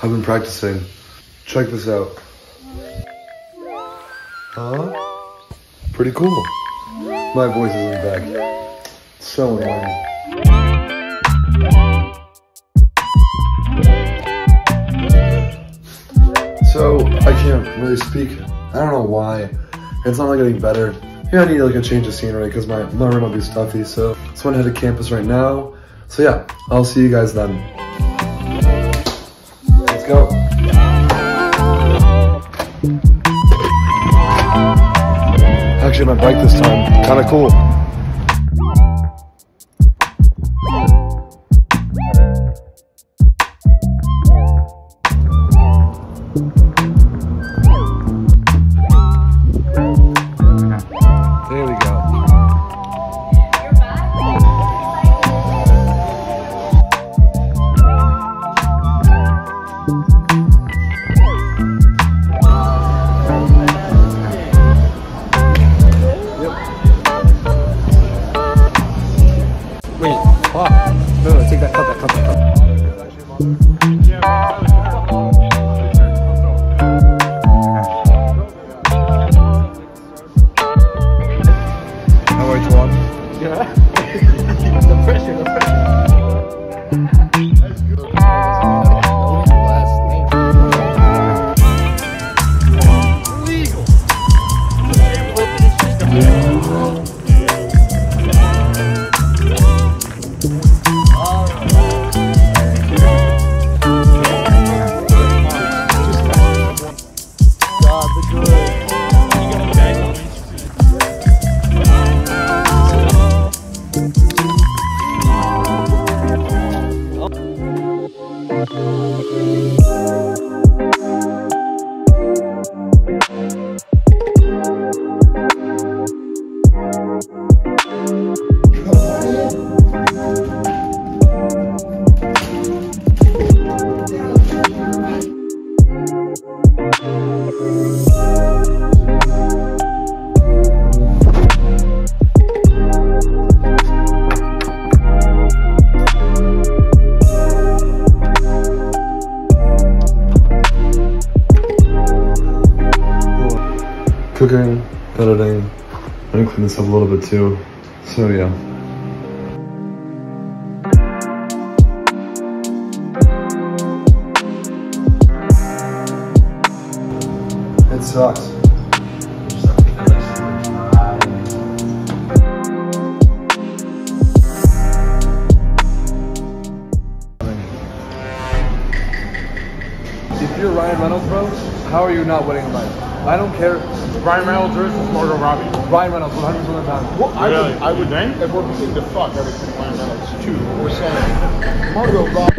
I've been practicing. Check this out. Huh? Pretty cool. My voice isn't back. So annoying. So I can't really speak. I don't know why. It's not like getting better. Yeah, I need like a change of scenery because my, my room will be stuffy. So just want to head to campus right now. So yeah, I'll see you guys then. Go. Actually, my bike this time. Kind of cool. Yeah. the pressure, the pressure. よ。Cooking, editing. I'm gonna clean this up a little bit too. So yeah. It sucks. If you're Ryan Reynolds, bro, how are you not winning a fight? I don't care. Ryan Reynolds versus Margot Robbie. Ryan Reynolds, 100 percent of the time. Well, I Really? would, I would, You think? if we're between the fuck, I would pick Ryan Reynolds too. We're saying Margot Robbie.